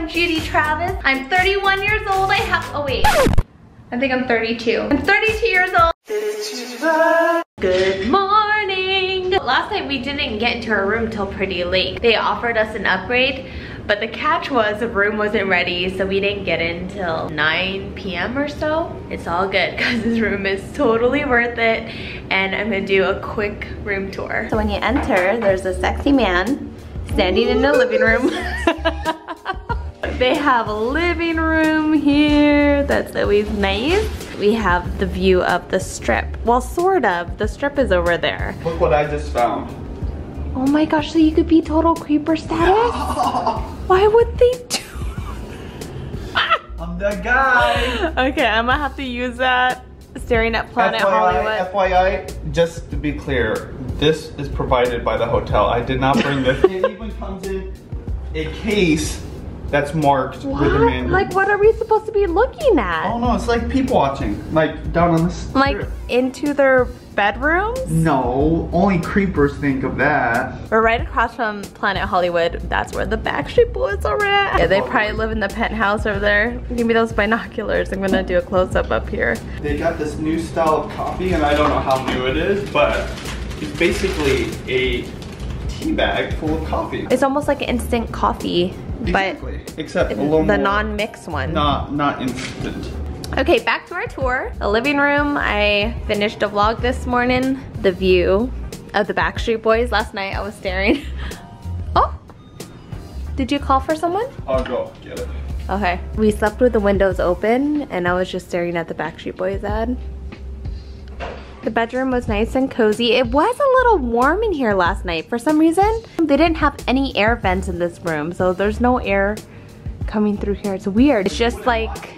I'm Judy Travis. I'm 31 years old. I have, oh wait. I think I'm 32. I'm 32 years old. Good morning. Last night we didn't get into our room till pretty late. They offered us an upgrade, but the catch was the room wasn't ready, so we didn't get in till 9 p.m. or so. It's all good because this room is totally worth it, and I'm gonna do a quick room tour. So when you enter, there's a sexy man standing in the living room. They have a living room here. That's always nice. We have the view of the strip. Well, sort of. The strip is over there. Look what I just found. Oh my gosh, so you could be total creeper status? Why would they do I'm the guy. Okay, I'm gonna have to use that staring at Planet Hollywood. FYI, just to be clear, this is provided by the hotel. I did not bring this. it even comes in a case that's marked What? with a. Like, what are we supposed to be looking at? Oh no, it's like people watching. Like down on this. Like, into their bedrooms? No, only creepers think of that. We're right across from Planet Hollywood. That's where the Backstreet Boys are at. Yeah, they probably live in the penthouse over there. Give me those binoculars. I'm gonna do a close-up up here. They got this new style of coffee, and I don't know how new it is, but it's basically a tea bag full of coffee. It's almost like instant coffee, Exactly. Except but little the non-mix one. not not instant. Okay, back to our tour. The living room, I finished a vlog this morning. The view of the Backstreet Boys. Last night I was staring. Oh, did you call for someone? I'll go get it. Okay. We slept with the windows open and I was just staring at the Backstreet Boys ad. The bedroom was nice and cozy. It was a little warm in here last night for some reason. They didn't have any air vents in this room, so there's no air coming through here. It's weird. It's just like,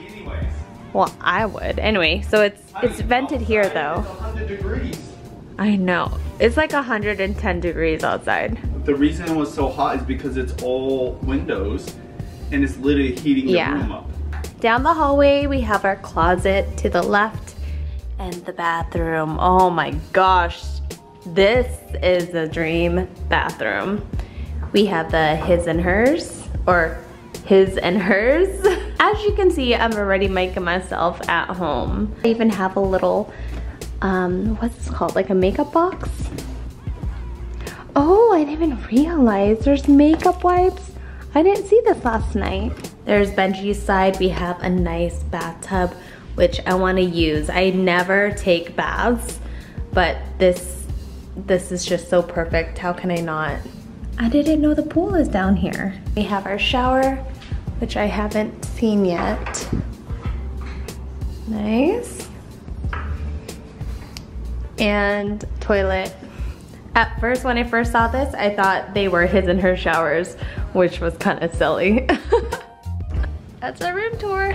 well, I would. Anyway, so it's it's vented here though. I know. It's like 110 degrees outside. The reason it was so hot is because it's all windows, and it's literally heating the Yeah. room up. Down the hallway, we have our closet to the left and the bathroom. Oh my gosh, this is a dream bathroom. We have the his and hers, or his and hers. As you can see, I'm already making myself at home. I even have a little, um, what's this called? Like a makeup box? Oh, I didn't even realize there's makeup wipes. I didn't see this last night. There's Benji's side. We have a nice bathtub, which I want to use. I never take baths, but this this is just so perfect. How can I not? I didn't know the pool is down here. We have our shower, which I haven't seen yet. Nice. And toilet. At first, when I first saw this, I thought they were his and her showers, which was kind of silly. That's our room tour.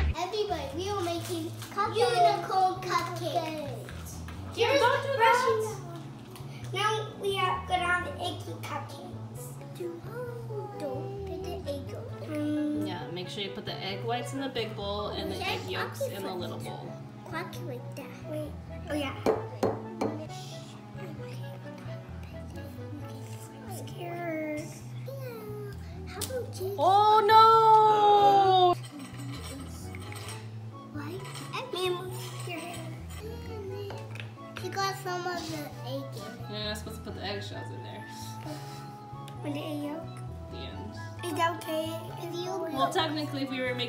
You put the egg whites in the big bowl and the egg yolks in the little bowl. That. Wait. Oh yeah.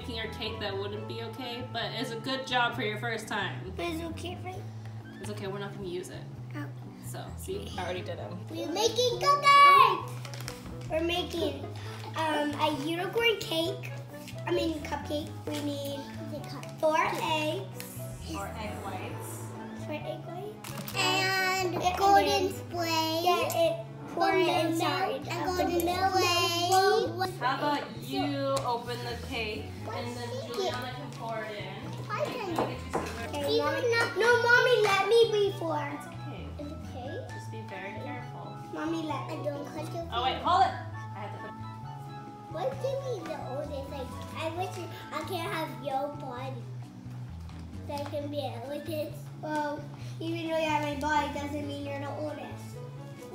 If we your cake, that wouldn't be okay, but it's a good job for your first time. But it's okay, right? It's okay, we're not gonna use it. Oh. So, see, I already did them. We're making cupcakes. We're making um, a unicorn cake. I mean cupcake. We need four eggs. Four egg whites. Four egg whites. And golden spray. Yeah, it pour it inside. And golden spray. How about you open the cake and then Julianna can pour it in. I can. Can you some- Okay, no, mommy, let me before. It's okay. Is it okay? Just be very careful. Mommy, let me. don't cut your Oh wait, hold it. I have to put. What do you mean the oldest? Like, I wish I can have your body. So I can be the oldest. Well, even though you have my body doesn't mean you're the oldest.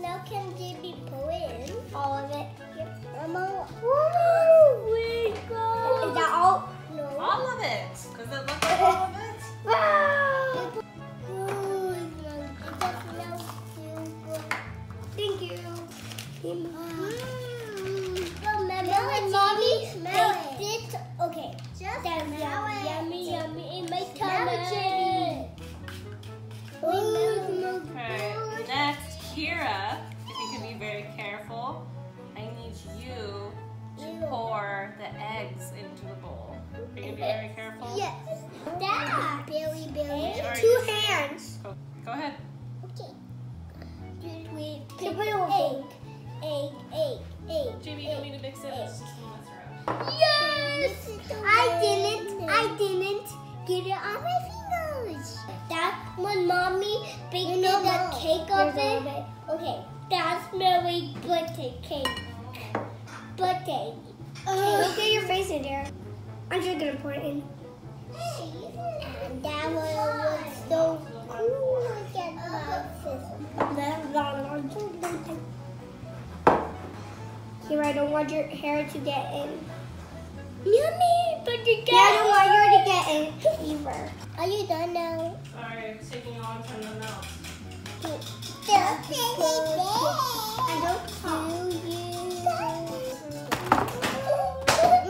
Now can JB pull in? All of it. Yep. Mama. Woo! We go. Is that all? No. All of it. Cause it looks like all of it? ahead. I don't want your hair to get in. Yummy, but you get Yeah, I don't want your to get in either. Are you done now? Sorry, it's taking a long time to melt. Don't say I don't do you.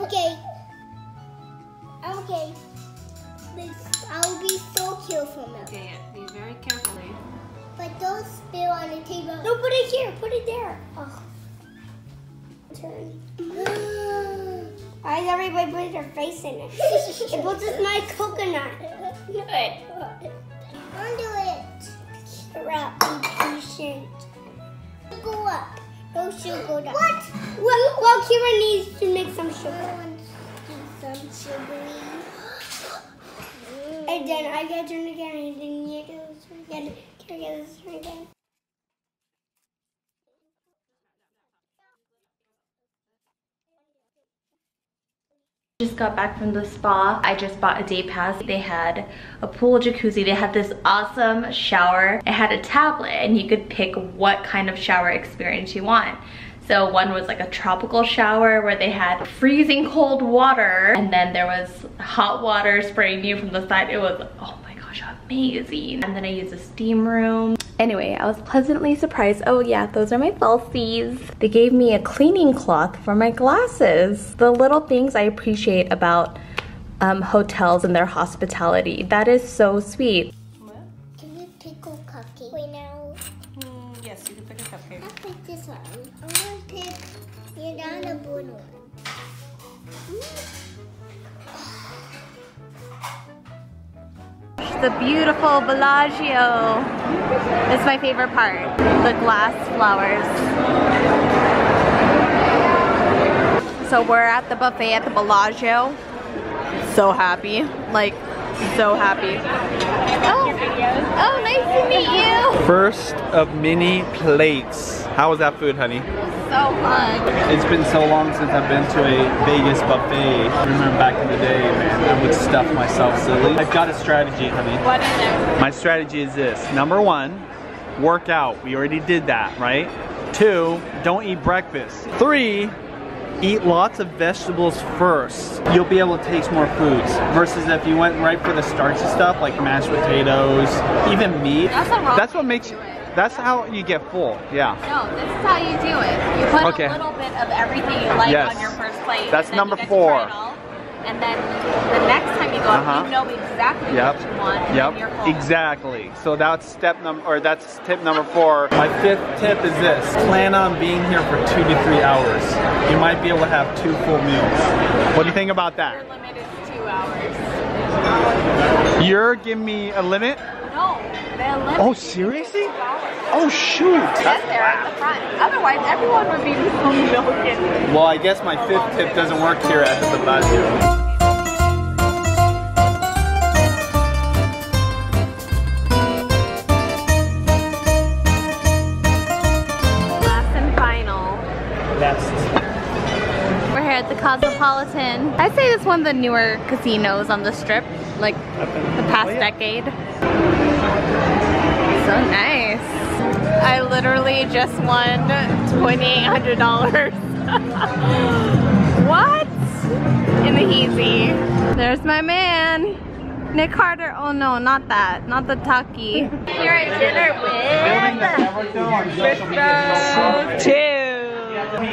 Okay. Okay. I'll be so careful now. Okay, yeah, be very carefully. But don't spill on the table. No, put it here. Put it there. Oh. Turn. Why is everybody putting their face in it? it puts my coconut. Good. Undo it. Keira, be patient. Go up. No sugar down. What? Well, well, Keira needs to make some sugar. Some sugary. And then I get turn again, and then you get this again. Can I get this one again? Got back from the spa. I just bought a day pass. They had a pool jacuzzi. They had this awesome shower. It had a tablet and you could pick what kind of shower experience you want. So one was like a tropical shower where they had freezing cold water and then there was hot water spraying you from the side. It was, oh amazing. And then I used a steam room. Anyway, I was pleasantly surprised. Oh yeah, those are my falsies. They gave me a cleaning cloth for my glasses. The little things I appreciate about um, hotels and their hospitality. That is so sweet. The beautiful Bellagio. It's my favorite part. The glass flowers. So we're at the buffet at the Bellagio. So happy. Like, so happy. Oh, oh nice to meet you. First of many plates. How was that food, honey? So fun. It's been so long since I've been to a Vegas buffet. I remember back in the day, man, I would stuff myself silly. I've got a strategy, honey. What is it? My strategy is this. Number one, work out. We already did that, right? Two, don't eat breakfast. Three, eat lots of vegetables first. You'll be able to taste more foods. Versus if you went right for the starchy stuff like mashed potatoes, even meat. That's That's what makes that's how you get full. Yeah. No, this is how you do it. You put Okay. a little bit of everything you like Yes. on your first plate. That's number you four. Try it all. And then the next time you go, Uh-huh. you know exactly Yep. what you want, and then you're Yep. Exactly. So that's step number, or that's tip number four. My fifth tip is this: plan on being here for two to three hours. You might be able to have two full meals. What do you think about that? Your limit is two hours. You're giving me a limit? No, the limit Oh, seriously? Oh shoot! Yes, they're at the front. Otherwise, everyone would be milking. Well, I guess my fifth tip doesn't work here at the Bellagio. Last and final. Best. We're here at the Cosmopolitan. I'd say it's one of the newer casinos on the strip, like the past Oh, yeah. decade. So nice. I literally just won $2,800. what? In the Heezy. There's my man. Nick Carter. Oh no, not that. Not the Taki. You're at dinner with Two.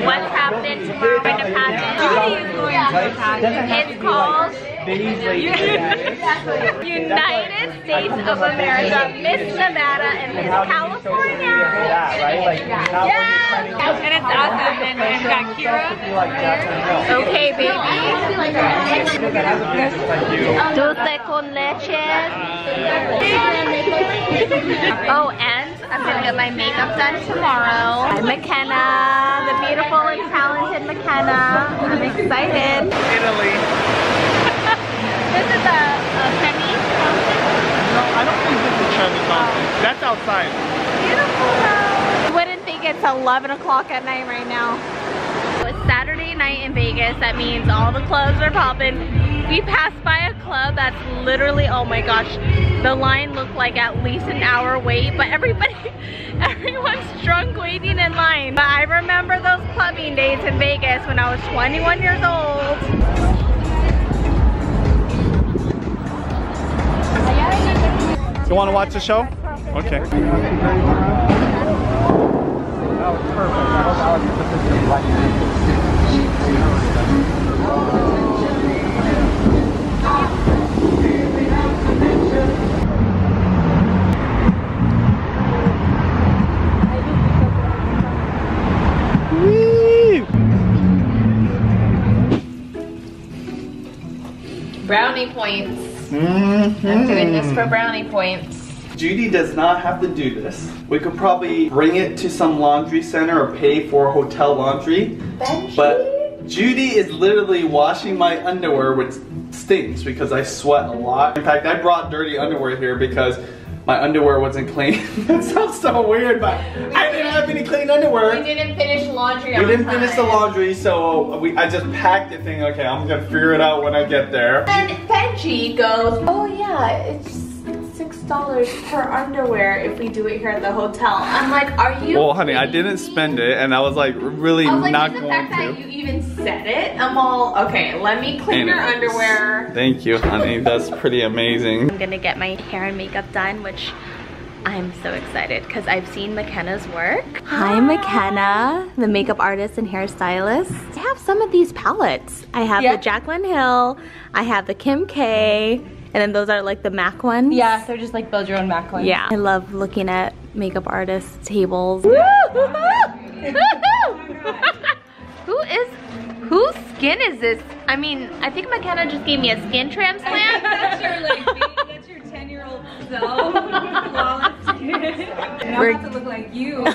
what's happening tomorrow in the pageant. Judy is going to the pageant. It's called United States of America, Miss Nevada, and Miss California. Yes! And it's awesome. And we've got Keira. Okay, baby. Dulce con leche. Oh, and I'm gonna get my makeup done tomorrow. I'm McKenna, the beautiful and talented McKenna. I'm excited. Italy. This is a, a Femi No, I don't think this is Trevi Thompson. That's outside. Beautiful though. You wouldn't think it's 11 o'clock at night right now. It's Saturday night in Vegas. That means all the clubs are popping. We passed by a club that's literally, oh my gosh, the line looked like at least an hour wait, but everybody, everyone's drunk waiting in line. But I remember those clubbing days in Vegas when I was 21 years old. You want to watch the show? Okay. Woo! Brownie points. Mhm. I'm doing this for brownie points. Judy does not have to do this. We could probably bring it to some laundry center or pay for hotel laundry. But Judy is literally washing my underwear, which stinks because I sweat a lot. In fact, I brought dirty underwear here because my underwear wasn't clean. that sounds so weird, but I didn't have any clean underwear. We didn't finish laundry We on didn't finish the laundry, so we, I just packed it thinking, okay, I'm gonna figure it out when I get there. And Benji goes, oh yeah, it's six dollars per underwear if we do it here at the hotel. I'm like, are you? Well, honey, I didn't spend it, and I was like, really I was like, not just the going fact that to. you even said it, I'm all okay. Let me clean your underwear. Thank you, honey. That's pretty amazing. I'm gonna get my hair and makeup done, which I'm so excited because I've seen McKenna's work. Hi, McKenna, the makeup artist and hairstylist. I have some of these palettes. I have Yeah. the Jaclyn Hill, I have the Kim K, and then those are like the MAC ones. Yeah, they're just like build your own Mac ones. Yeah. I love looking at makeup artists' tables. Who is, whose skin is this? I mean, I think McKenna just gave me a skin transplant. year old self. Flawless. And I'm We're- about to look like you.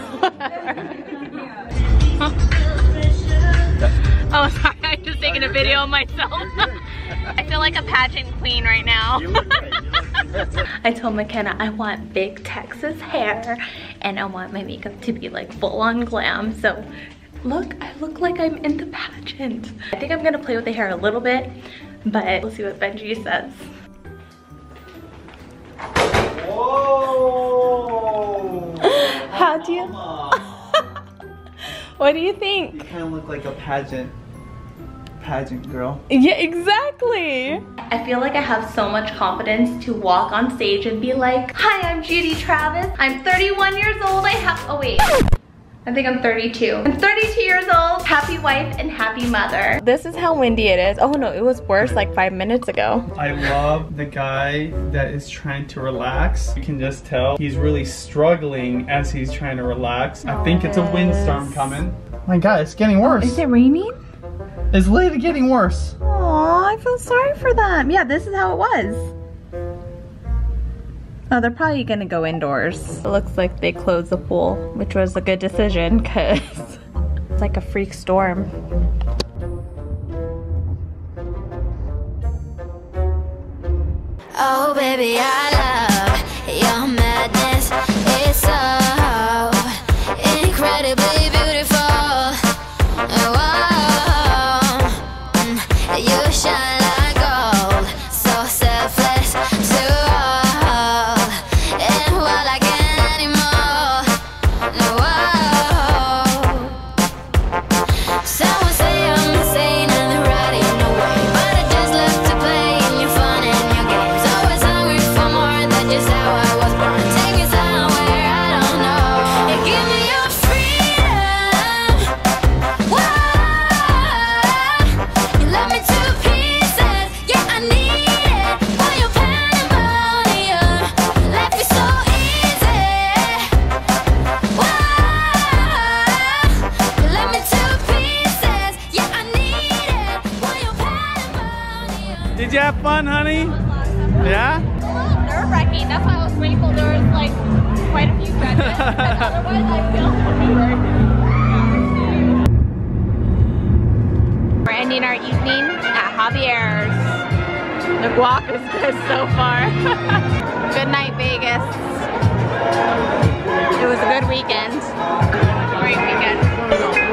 Oh, sorry, I'm just taking a video of myself. I feel like a pageant queen right now. I told McKenna I want big Texas hair and I want my makeup to be like full on glam. So look, I look like I'm in the pageant. I think I'm gonna play with the hair a little bit, but we'll see what Benji says. Whoa! How do you, what do you think? You kind of look like a pageant, pageant girl. Yeah, exactly. I feel like I have so much confidence to walk on stage and be like, Hi, I'm Judy Travis. I'm 31 years old. I have, oh wait. I think I'm 32. I'm 32 years old, happy wife and happy mother. This is how windy it is. Oh no, it was worse like five minutes ago. I love the guy that is trying to relax. You can just tell he's really struggling as he's trying to relax. I think it's a windstorm coming. My God, it's getting worse. Is it raining? It's literally getting worse. Aw, I feel sorry for them. Yeah, this is how it was. Oh, they're probably gonna go indoors. It looks like they closed the pool, which was a good decision because it's like a freak storm. Oh, baby, I love your madness. It's so incredibly honey? Yeah? nerve wracking. That's why I was grateful there was like quite a few judges. Otherwise, I feel We're ending our evening at Javier's. The guac is good so far. good night, Vegas. It was a good weekend. Great weekend.